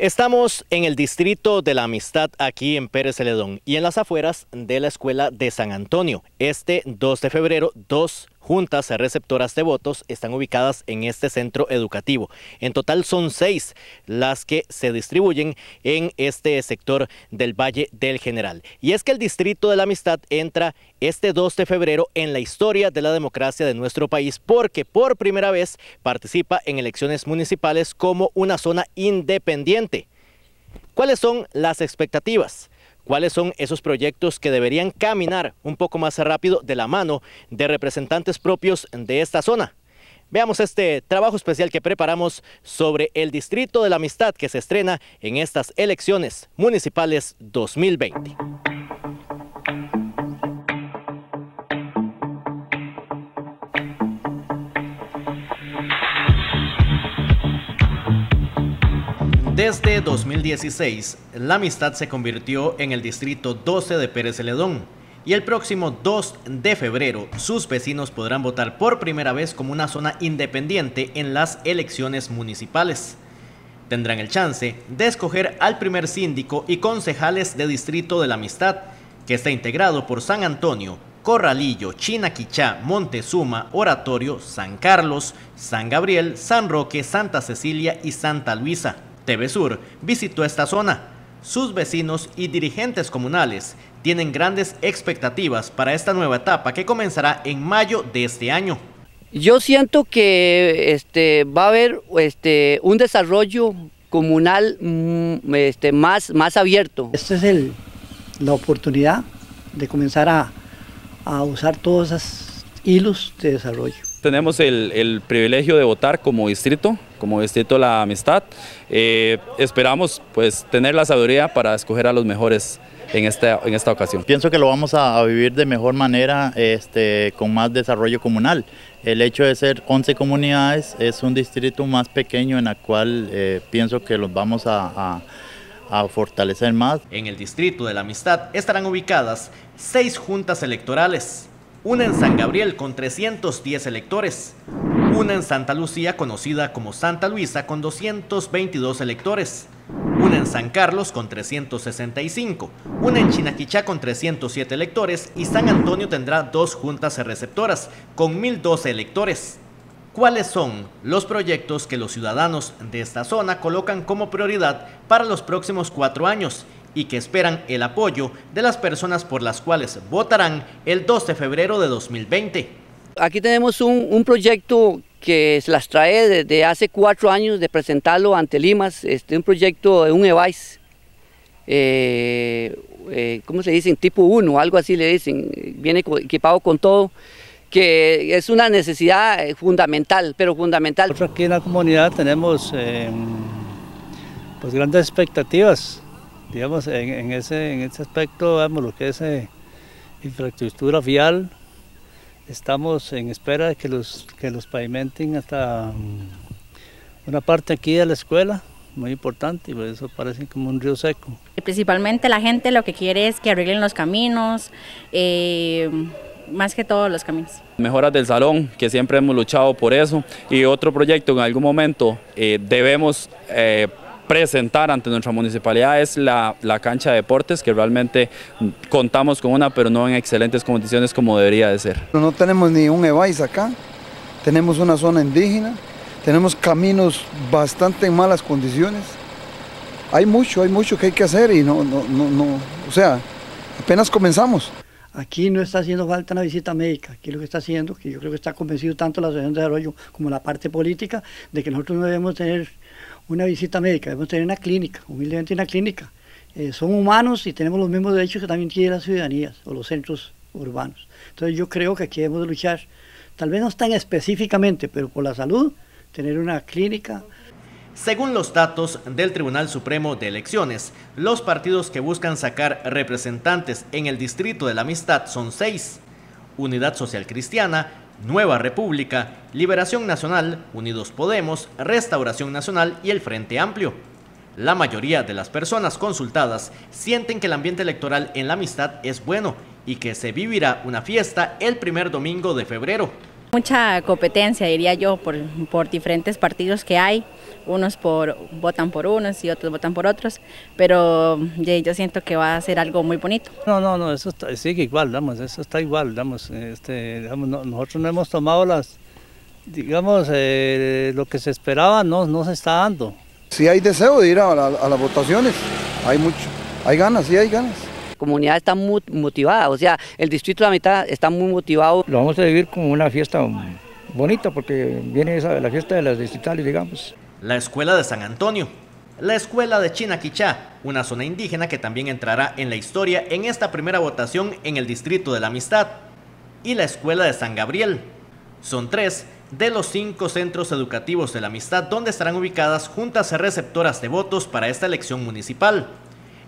Estamos en el distrito de la Amistad aquí en Pérez Celedón y en las afueras de la escuela de San Antonio. Este 2 de febrero, dos juntas receptoras de votos están ubicadas en este centro educativo. En total son seis las que se distribuyen en este sector del Valle del General. Y es que el Distrito de la Amistad entra este 2 de febrero en la historia de la democracia de nuestro país porque por primera vez participa en elecciones municipales como una zona independiente. ¿Cuáles son las expectativas? ¿Cuáles son esos proyectos que deberían caminar un poco más rápido de la mano de representantes propios de esta zona? Veamos este trabajo especial que preparamos sobre el Distrito de la Amistad que se estrena en estas elecciones municipales 2020. Desde 2016, la amistad se convirtió en el distrito 12 de Pérez Celedón y el próximo 2 de febrero sus vecinos podrán votar por primera vez como una zona independiente en las elecciones municipales. Tendrán el chance de escoger al primer síndico y concejales de distrito de la amistad, que está integrado por San Antonio, Corralillo, Chinaquichá, Montezuma, Oratorio, San Carlos, San Gabriel, San Roque, Santa Cecilia y Santa Luisa. TV Sur visitó esta zona. Sus vecinos y dirigentes comunales tienen grandes expectativas para esta nueva etapa que comenzará en mayo de este año. Yo siento que este, va a haber este, un desarrollo comunal mm, este, más, más abierto. Esta es el, la oportunidad de comenzar a, a usar todos esos hilos de desarrollo. Tenemos el, privilegio de votar como distrito, como distrito de la amistad. Eh, esperamos pues tener la sabiduría para escoger a los mejores en esta, en esta ocasión. Pienso que lo vamos a, vivir de mejor manera, este, con más desarrollo comunal. El hecho de ser 11 comunidades es un distrito más pequeño en el cual eh, pienso que los vamos a, a fortalecer más. En el distrito de la amistad estarán ubicadas seis juntas electorales, una en San Gabriel con 310 electores, una en Santa Lucía conocida como Santa Luisa con 222 electores, una en San Carlos con 365, una en Chinaquichá con 307 electores y San Antonio tendrá dos juntas receptoras con 1012 electores. ¿Cuáles son los proyectos que los ciudadanos de esta zona colocan como prioridad para los próximos cuatro años y que esperan el apoyo de las personas por las cuales votarán el 2 de febrero de 2020. Aquí tenemos un, proyecto que las trae desde hace cuatro años de presentarlo ante Limas, este, un proyecto de un EVAIS, eh, eh, ¿cómo se dice? Tipo 1, algo así le dicen, viene equipado con todo, que es una necesidad eh, fundamental, pero fundamental. Nosotros aquí en la comunidad tenemos pues grandes expectativas digamos, en, ese, en ese aspecto, vemos lo que es eh, infraestructura vial, estamos en espera de que los, que los pavimenten hasta una parte aquí de la escuela, muy importante, y por eso parece como un río seco. Principalmente la gente lo que quiere es que arreglen los caminos, eh, más que todos los caminos. Mejoras del salón, que siempre hemos luchado por eso, y otro proyecto en algún momento eh, debemos presentar ante nuestra municipalidad es la, cancha de deportes, que realmente contamos con una, pero no en excelentes condiciones como debería de ser. No tenemos ni un EVAIS acá, tenemos una zona indígena, tenemos caminos bastante en malas condiciones. Hay mucho, hay mucho que hay que hacer y no, no, no, no o sea, apenas comenzamos. Aquí no está haciendo falta una visita médica, aquí lo que está haciendo, que yo creo que está convencido tanto la Asociación de Desarrollo como la parte política, de que nosotros no debemos tener una visita médica, debemos tener una clínica, humildemente una clínica. Eh, son humanos y tenemos los mismos derechos que también tienen las ciudadanías o los centros urbanos. Entonces yo creo que aquí debemos luchar, tal vez no tan específicamente, pero por la salud, tener una clínica. Según los datos del Tribunal Supremo de Elecciones, los partidos que buscan sacar representantes en el Distrito de la Amistad son seis. Unidad Social Cristiana, Nueva República, Liberación Nacional, Unidos Podemos, Restauración Nacional y el Frente Amplio. La mayoría de las personas consultadas sienten que el ambiente electoral en la amistad es bueno y que se vivirá una fiesta el primer domingo de febrero. Mucha competencia, diría yo, por, por diferentes partidos que hay. Unos por, votan por unos y otros votan por otros, pero yo siento que va a ser algo muy bonito. No, no, no, eso sigue igual, damos, eso está igual, damos, este, nosotros no hemos tomado las, digamos, eh, lo que se esperaba no, no se está dando. Si hay deseo de ir a, a las votaciones, hay mucho, hay ganas, sí hay ganas comunidad está muy motivada, o sea, el distrito de la mitad está muy motivado. Lo vamos a vivir como una fiesta bonita porque viene esa, la fiesta de las distritales, digamos. La escuela de San Antonio, la escuela de Chinaquichá, una zona indígena que también entrará en la historia en esta primera votación en el distrito de la Amistad, y la escuela de San Gabriel. Son tres de los cinco centros educativos de la Amistad donde estarán ubicadas juntas receptoras de votos para esta elección municipal.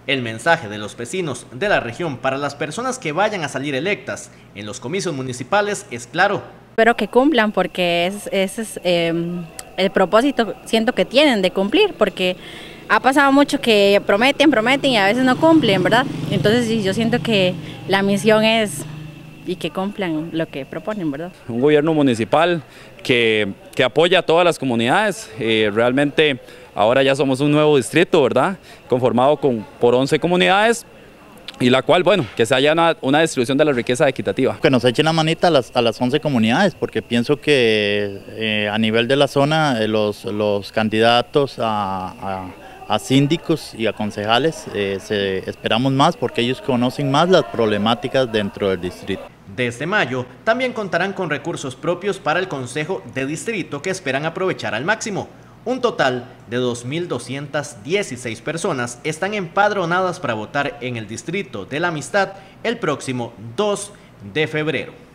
El mensaje de los vecinos de la región para las personas que vayan a salir electas en los comicios municipales es claro. Espero que cumplan porque ese es, em, el propósito, siento que tienen de cumplir, porque ha pasado mucho que prometen, prometen y a veces no cumplen, ¿verdad? Entonces yo siento que la misión es y que cumplan lo que proponen, ¿verdad? Un gobierno municipal que, que apoya a todas las comunidades, eh, realmente Ahora ya somos un nuevo distrito, ¿verdad? Conformado con, por 11 comunidades, y la cual, bueno, que se haya una, distribución de la riqueza equitativa. Que nos echen la manita a las, a las 11 comunidades, porque pienso que eh, a nivel de la zona eh, los, los, candidatos a, a, síndicos y a concejales eh, se, esperamos más porque ellos conocen más las problemáticas dentro del distrito. Desde mayo también contarán con recursos propios para el Consejo de Distrito que esperan aprovechar al máximo. Un total de 2.216 personas están empadronadas para votar en el Distrito de la Amistad el próximo 2 de febrero.